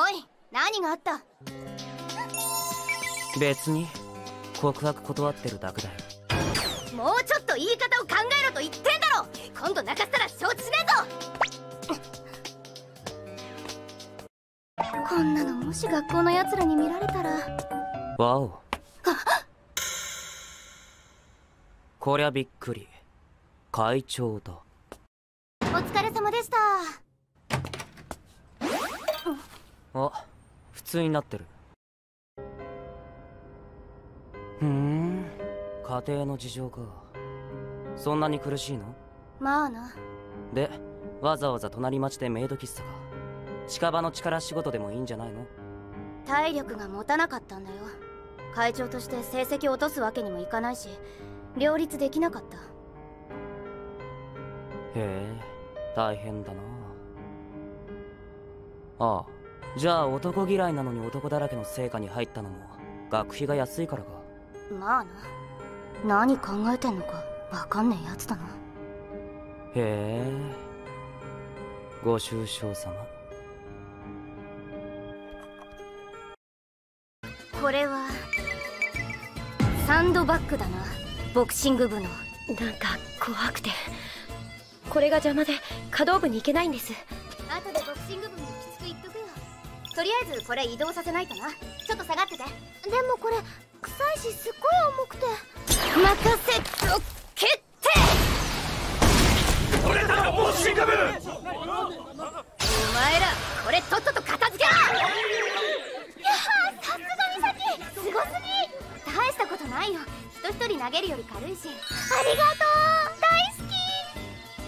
おい何があった？別に告白断ってるだけだよ。もうちょっと言い方を考えろと言ってんだろ！今度泣かせたら承知しねえぞ！こんなのもし学校のやつらに見られたら。わお。こりゃびっくり。会長だ。お疲れ様でしたあ普通になってる。ふん。家庭の事情か。そんなに苦しいの？まあな。でわざわざ隣町でメイド喫茶か。近場の力仕事でもいいんじゃないの？体力が持たなかったんだよ。会長として成績落とすわけにもいかないし両立できなかった。へえ大変だな。ああじゃあ男嫌いなのに男だらけの成果に入ったのも学費が安いからか。まあな。何考えてんのかわかんねえやつだな。へえ。ご愁傷様。これはサンドバッグだな。ボクシング部の。なんか怖くて。これが邪魔で可動部に行けないんですとりあえずこれ移動させないとな。ちょっと下がってて。でもこれ臭いしすっごい重くて。任せとけって。俺らボクシング部お前らこれとっとと片付けろ。いやさすが美咲すごすぎ。大したことないよ。人一人投げるより軽いし。ありがとう。大好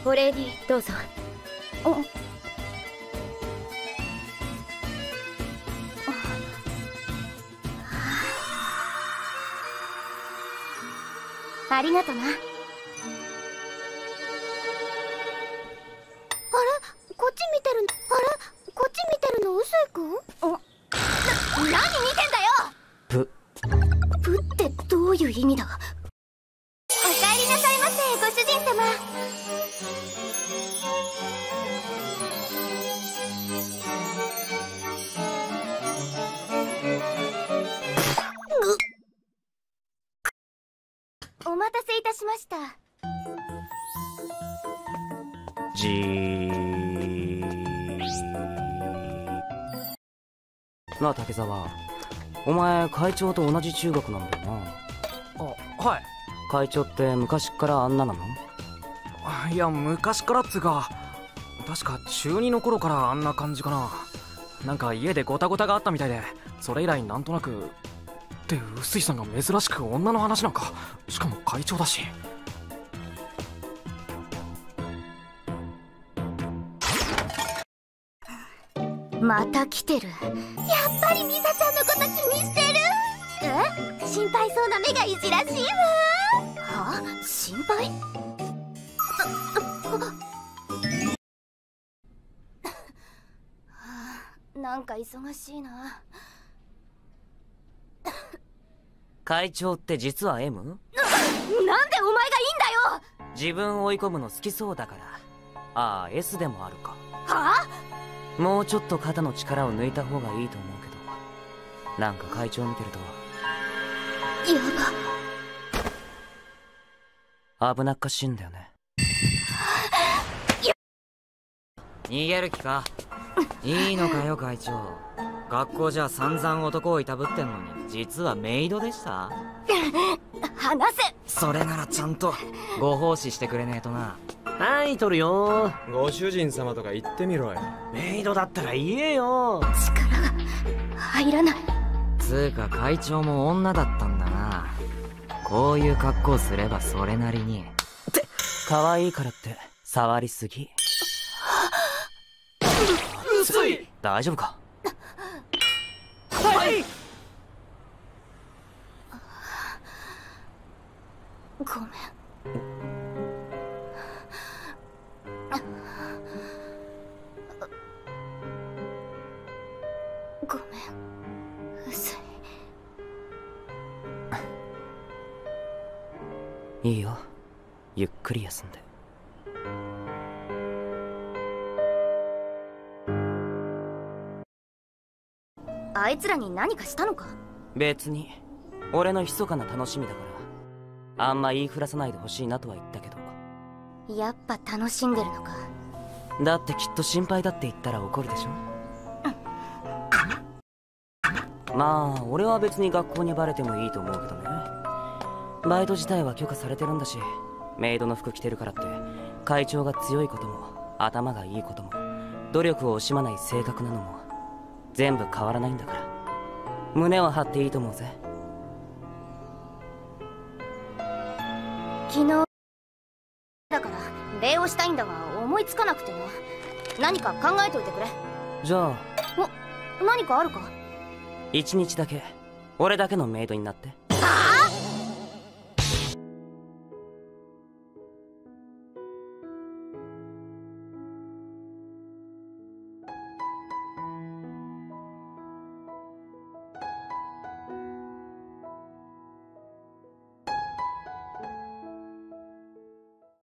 き。お礼にどうぞ。ありがとな。あれ？こっち見てるあれ？こっち見てるのうすいくん？な何見てんだよ！ぷ。プってどういう意味だ？お帰りなさいませご主人様待たせいたしました。じーなあ竹澤お前会長と同じ中学なんだよな。あはい。会長って昔っからあんななの？いや昔からっつうか確か中2の頃からあんな感じかな。なんか家でゴタゴタがあったみたいでそれ以来なんとなくって臼井さんが珍しく女の話なんかしかも会長だし。また来てる。やっぱりミサちゃんのこと気にしてる。え？心配そうな目がいじらしいわ。は？あ心配 なんか忙しいな。会長って実は M? なんでお前がいいんだよ！自分追い込むの好きそうだから。ああ S でもあるか。はあ？もうちょっと肩の力を抜いた方がいいと思うけど。なんか会長見てると。やば。危なっかしいんだよね。逃げる気か？いいのかよ会長学校じゃ散々男をいたぶってんのに実はメイドでした？話せ。それならちゃんとご奉仕してくれねえとな。はい取るよ。ご主人様とか言ってみろよ。メイドだったら言えよ。力が入らない。つうか会長も女だったんだな。こういう格好すればそれなりに。って可愛いからって触りすぎ。臼井大丈夫か？い。ごめん。ごめん。薄いいいよ。ゆっくり休んで。あいつらに何かしたのか？別に俺の密かな楽しみだから。あんま言いふらさないでほしいなとは言ったけど。やっぱ楽しんでるのか？だってきっと心配だって言ったら怒るでしょ？まあ俺は別に学校にバレてもいいと思うけどね。バイト自体は許可されてるんだしメイドの服着てるからって会長が強いことも頭がいいことも努力を惜しまない性格なのも全部変わらないんだから。胸を張っていいと思うぜ。昨日だから礼をしたいんだが思いつかなくてな。何か考えといてくれ。じゃあ。何かあるか。一日だけ。俺だけのメイドになって